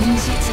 Ninjitsu.